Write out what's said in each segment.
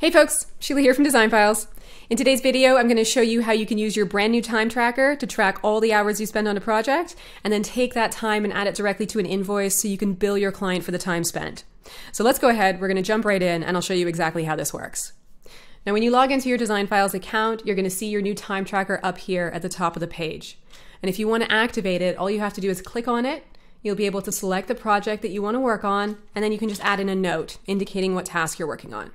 Hey folks, Sheila here from Design Files. In today's video, I'm going to show you how you can use your brand new time tracker to track all the hours you spend on a project, and then take that time and add it directly to an invoice so you can bill your client for the time spent. So let's go ahead, we're going to jump right in, and I'll show you exactly how this works. Now when you log into your Design Files account, you're going to see your new time tracker up here at the top of the page. And if you want to activate it, all you have to do is click on it, you'll be able to select the project that you want to work on, and then you can just add in a note indicating what task you're working on.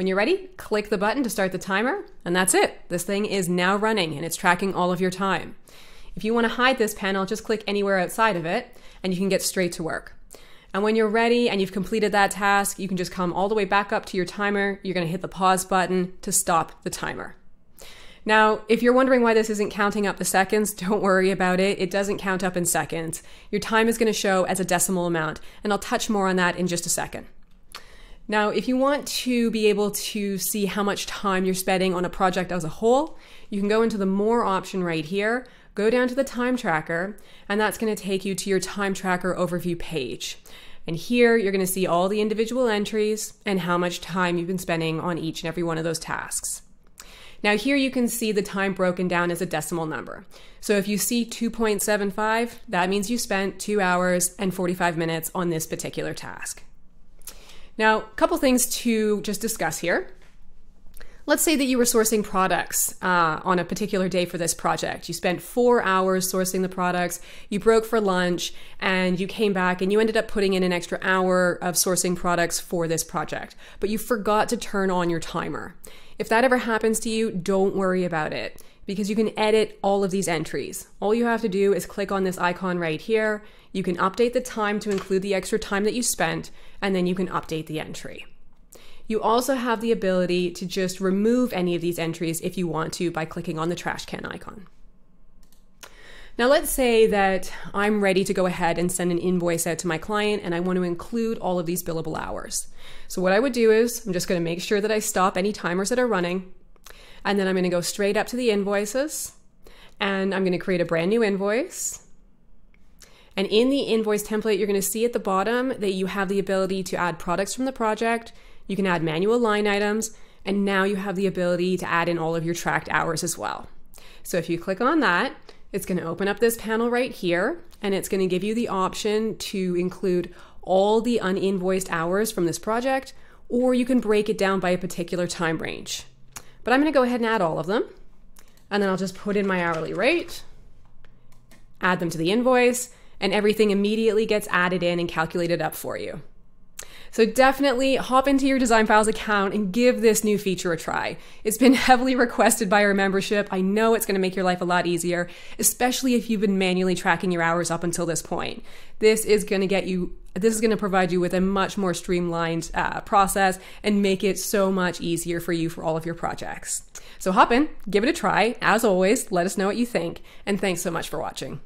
When you're ready, click the button to start the timer, and that's it. This thing is now running and it's tracking all of your time. If you want to hide this panel, just click anywhere outside of it and you can get straight to work. And when you're ready and you've completed that task, you can just come all the way back up to your timer. You're going to hit the pause button to stop the timer. Now, if you're wondering why this isn't counting up the seconds, don't worry about it. It doesn't count up in seconds. Your time is going to show as a decimal amount, and I'll touch more on that in just a second. Now, if you want to be able to see how much time you're spending on a project as a whole, you can go into the More option right here, go down to the Time Tracker, and that's going to take you to your Time Tracker overview page. And here you're going to see all the individual entries and how much time you've been spending on each and every one of those tasks. Now here you can see the time broken down as a decimal number. So if you see 2.75, that means you spent 2 hours and 45 minutes on this particular task. Now, a couple things to just discuss here. Let's say that you were sourcing products uh, on a particular day for this project. You spent four hours sourcing the products, you broke for lunch, and you came back and you ended up putting in an extra hour of sourcing products for this project, but you forgot to turn on your timer. If that ever happens to you, don't worry about it because you can edit all of these entries. All you have to do is click on this icon right here. You can update the time to include the extra time that you spent, and then you can update the entry. You also have the ability to just remove any of these entries if you want to by clicking on the trash can icon. Now, let's say that I'm ready to go ahead and send an invoice out to my client and I want to include all of these billable hours. So, what I would do is I'm just going to make sure that I stop any timers that are running. And then I'm going to go straight up to the invoices and I'm going to create a brand new invoice. And in the invoice template, you're going to see at the bottom that you have the ability to add products from the project. You can add manual line items. And now you have the ability to add in all of your tracked hours as well. So if you click on that, it's going to open up this panel right here and it's going to give you the option to include all the uninvoiced hours from this project, or you can break it down by a particular time range. But I'm going to go ahead and add all of them. And then I'll just put in my hourly rate, add them to the invoice, and everything immediately gets added in and calculated up for you. So definitely hop into your Design Files account and give this new feature a try. It's been heavily requested by our membership. I know it's going to make your life a lot easier, especially if you've been manually tracking your hours up until this point. This is going to get you this is going to provide you with a much more streamlined uh, process and make it so much easier for you for all of your projects. So hop in, give it a try. As always, let us know what you think, and thanks so much for watching.